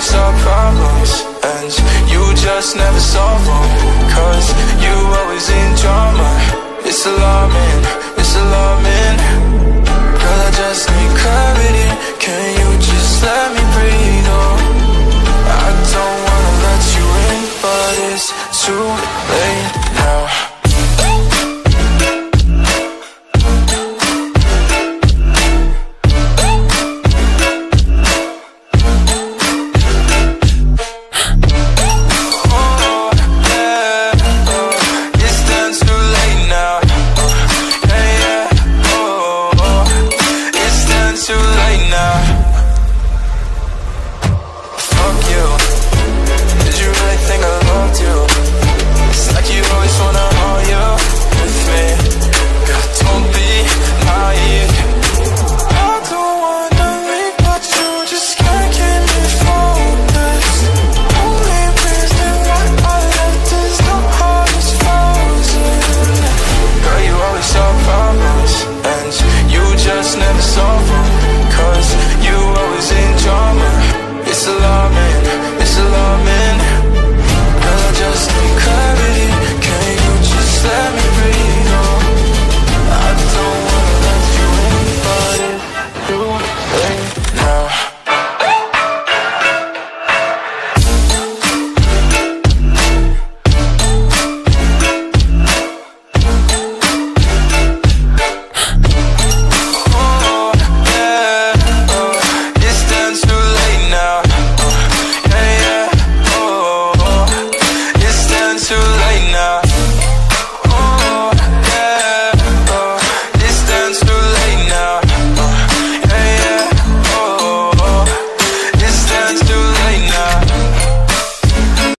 always our problems. Ends You just never solve them Cause you always in drama. It's alarming, it's alarming. Girl, I just need clarity. Can you just let me breathe, oh I don't wanna let you in But it's too late.